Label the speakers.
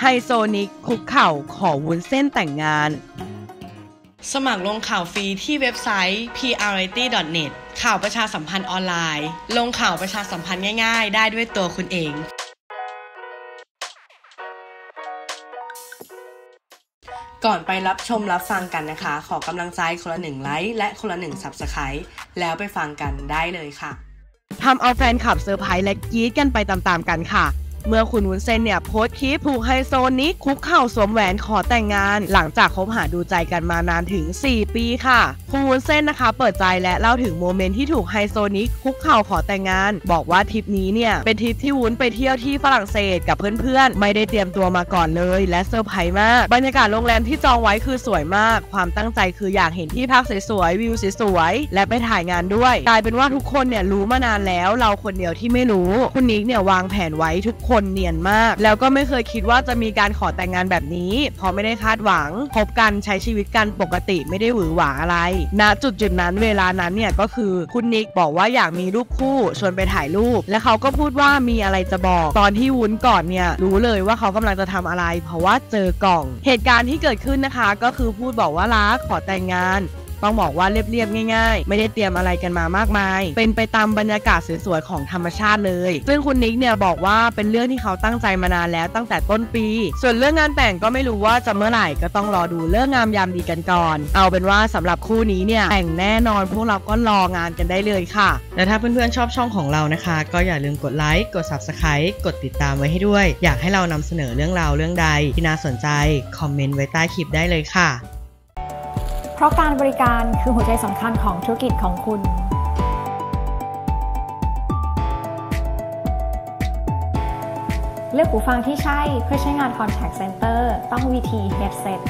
Speaker 1: ไฮโซนิกคุกเข่าขอวุ้นเส้นแต่งงาน สมัครลงข่าวฟรีที่เว็บไซต์ prity.net ข่าวประชาสัมพันธ์ออนไลน์ ลงข่าวประชาสัมพันธ์ง่าย ๆ ได้ด้วยตัวคุณเอง ก่อนไปรับชมรับฟังกันนะคะ ขอกำลังใจคนละหนึ่งไลค์และคนละหนึ่ง Subscribe แล้วไปฟังกันได้เลยค่ะทำเอาแฟนคลับเซอร์ไพรส์และกรี๊ดกันไปตามๆกันค่ะ เมื่อคุณวุ้นเส้นเนี่ยโพสต์คลิปถูกไฮโซนิกคุกเข่าสวมแหวนขอแต่งงาน หลังจากคบหาดูใจกันมานานถึง 4 ปีค่ะ คุณวุ้นเส้นนะคะเปิดใจและเล่าถึงโมเมนต์ที่ถูกไฮโซนิกคุกเข่าขอแต่งงาน บอกว่าทริปนี้เนี่ยเป็นทริปที่วุ้นไปเที่ยวที่ฝรั่งเศสกับเพื่อนๆ ไม่ได้เตรียมตัวมาก่อนเลย และเซอร์ไพรส์มาก บรรยากาศโรงแรมที่จองไว้คือสวยมาก ความตั้งใจคืออยากเห็นที่พักสวยๆวิวสวยๆและไปถ่ายงานด้วยกลายเป็นว่าทุกคนเนี่ยรู้มานานแล้ว เราคนเดียวที่ไม่รู้ คุณนิกเนี่ยวางแผนไว้ทุกคนเนียนมาก แล้วก็ไม่เคยคิดว่าจะมีการขอแต่งงานแบบนี้เพราะไม่ได้คาดหวังพบกันใช้ชีวิตกันปกติไม่ได้หวือหวาอะไรณจุดจุดนั้นเวลานั้นเนี่ยก็คือคุณนิกบอกว่าอยากมีรูปคู่ชวนไปถ่ายรูป และเขาก็พูดว่ามีอะไรจะบอกตอนที่วุ้นก่อนเนี่ยรู้เลยว่าเขากำลังจะทำอะไร เพราะว่าเจอกล่อง เหตุการณ์ที่เกิดขึ้นนะคะ ก็คือพูดบอกว่ารักขอแต่งงาน ต้องบอกว่าเรียบๆง่ายๆ ไม่ได้เตรียมอะไรกันมามากมาย เป็นไปตามบรรยากาศสวยๆของธรรมชาติเลย ซึ่งคุณนิกเนี่ยบอกว่าเป็นเรื่องที่เขาตั้งใจมานานแล้วตั้งแต่ต้นปี ส่วนเรื่องงานแต่งก็ไม่รู้ว่าจะเมื่อไหร่ก็ต้องรอดูเรื่องงามยามดีกันก่อน เอาเป็นว่าสำหรับคู่นี้เนี่ยแต่งแน่นอนพวกเราก็รองานกันได้เลยค่ะ และถ้าเพื่อนๆชอบช่องของเรานะคะ ก็อย่าลืมกดไลค์กด subscribe กดติดตามไว้ให้ด้วย อยากให้เรานำเสนอเรื่องราวเรื่องใดที่น่าสนใจคอมเมนต์ไว้ใต้คลิปได้เลยค่ะ
Speaker 2: เพราะการบริการคือหัวใจสำคัญของธุรกิจของคุณเลือกหูฟังที่ใช่เพื่อใช้งาน Contact Center ต้อง VT Headset